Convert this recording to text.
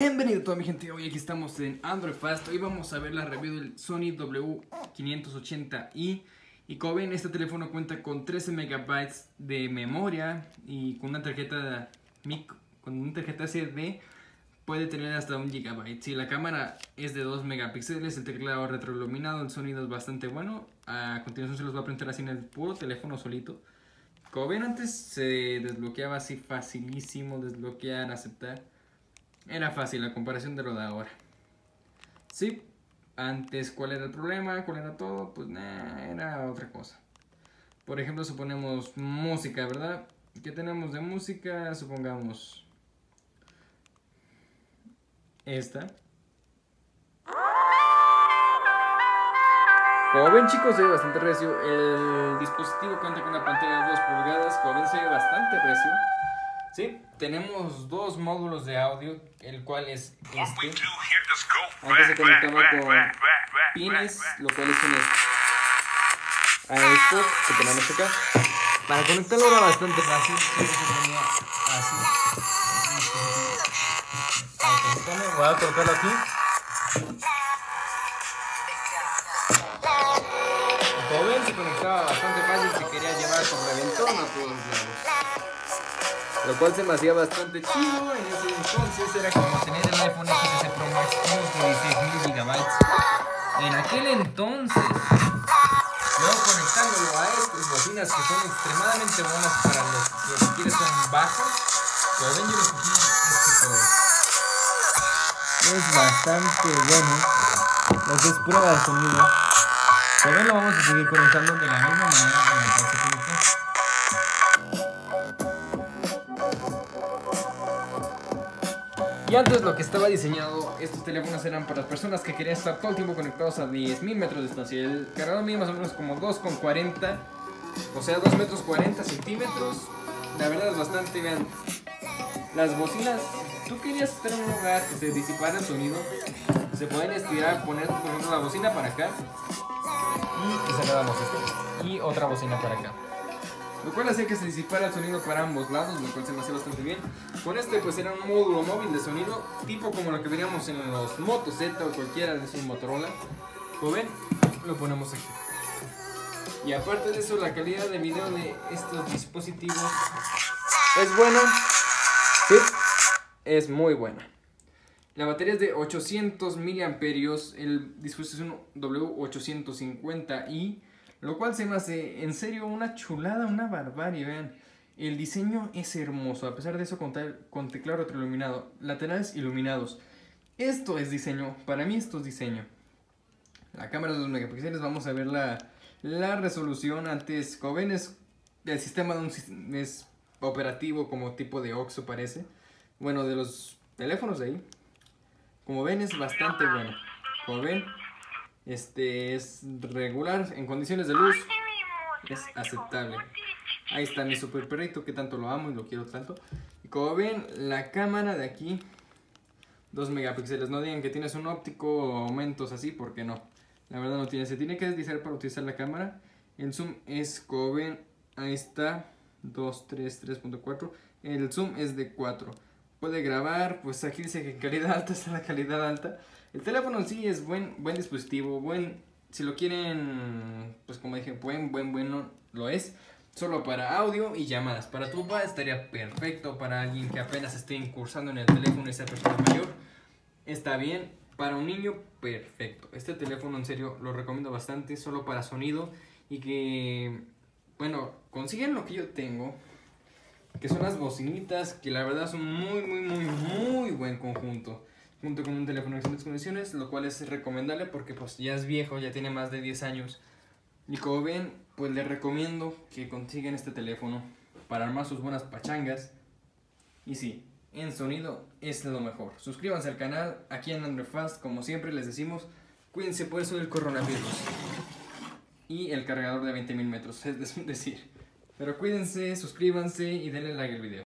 Bienvenido a toda mi gente, hoy aquí estamos en Android Fast, hoy vamos a ver la review del Sony W580i y como ven este teléfono cuenta con 13 MB de memoria y con una tarjeta mic, con una tarjeta SD puede tener hasta un GB. Si la cámara es de 2 megapíxeles, el teclado retroiluminado, el sonido es bastante bueno. A continuación se los voy a presentar así en el puro teléfono solito. Como ven antes se desbloqueaba así facilísimo, desbloquear, aceptar. Era fácil la comparación de lo de ahora. Sí, antes cuál era el problema, cuál era todo, pues nah, era otra cosa. Por ejemplo, suponemos música, ¿verdad? ¿Qué tenemos de música? Supongamos esta. Como ven chicos, se ve bastante recio. El dispositivo cuenta con una pantalla de 2 pulgadas. Como ven, se ve bastante recio. Sí, tenemos dos módulos de audio, el cual es este. Antes se conectaba con pines, lo cual es un a esto que tenemos acá. Para conectarlo era bastante fácil. así. Voy a colocarlo aquí. Como ven, se conectaba bastante fácil si quería llevar con reventón a todos lados. Lo cual se me hacía bastante chido. En ese entonces era como tener el iPhone XS Pro Max de 16 GB. En aquel entonces, luego conectándolo a estas bocinas que son extremadamente buenas para los que quieres son bajos. Como ven, yo lo escogí este color. Es bastante bueno. Lo que es prueba de lo vamos a seguir conectando de la misma manera con el Y antes lo que estaba diseñado, estos teléfonos eran para las personas que querían estar todo el tiempo conectados a 10.000 metros de distancia. El cargador mío más o menos como 2,40, o sea 2 metros 40 centímetros. La verdad es bastante, vean, las bocinas, tú querías estar en un lugar que se disipara el sonido, se pueden estirar, poner por ejemplo la bocina para acá y sacábamos esto. Y otra bocina para acá lo cual hacía que se disipara el sonido para ambos lados, lo cual se me hacía bastante bien. Con este pues era un módulo móvil de sonido, tipo como lo que veríamos en los Moto Z o cualquiera de esos Motorola. Como ven, lo ponemos aquí. Y aparte de eso, la calidad de video de estos dispositivos es buena. Sí, es muy buena. La batería es de 800 mAh, el dispositivo es un W850i lo cual se me hace en serio una chulada, una barbarie, vean. El diseño es hermoso, a pesar de eso con, con teclado retroiluminado, laterales iluminados. Esto es diseño, para mí esto es diseño. La cámara de 2 megapíxeles, vamos a ver la, la resolución antes. Como ven es el sistema de un, es operativo como tipo de OXO parece. Bueno, de los teléfonos de ahí. Como ven es bastante bueno. Como ven este es regular, en condiciones de luz es aceptable. Ahí está mi super perrito que tanto lo amo y lo quiero tanto. Y como ven, la cámara de aquí, 2 megapíxeles. No digan que tienes un óptico o aumentos así, porque no. La verdad no tiene. Se tiene que deslizar para utilizar la cámara. El zoom es, como ven, ahí está, 2, 3, 3.4. El zoom es de 4. Puede grabar, pues aquí dice que calidad alta está la calidad alta. El teléfono sí es buen, buen dispositivo, buen, si lo quieren, pues como dije, buen, buen, bueno, lo es. Solo para audio y llamadas. Para tu papá estaría perfecto. Para alguien que apenas esté incursando en el teléfono y sea persona mayor, está bien. Para un niño, perfecto. Este teléfono en serio lo recomiendo bastante. Solo para sonido. Y que, bueno, consiguen lo que yo tengo. Que son las bocinitas. Que la verdad son muy, muy, muy, muy buen conjunto junto con un teléfono en excelentes condiciones, lo cual es recomendable porque pues ya es viejo, ya tiene más de 10 años. Y como ven, pues les recomiendo que consigan este teléfono para armar sus buenas pachangas. Y sí, en sonido es lo mejor. Suscríbanse al canal, aquí en Android Fast, como siempre les decimos, cuídense por eso del coronavirus. Y el cargador de 20.000 metros, es decir. Pero cuídense, suscríbanse y denle like al video.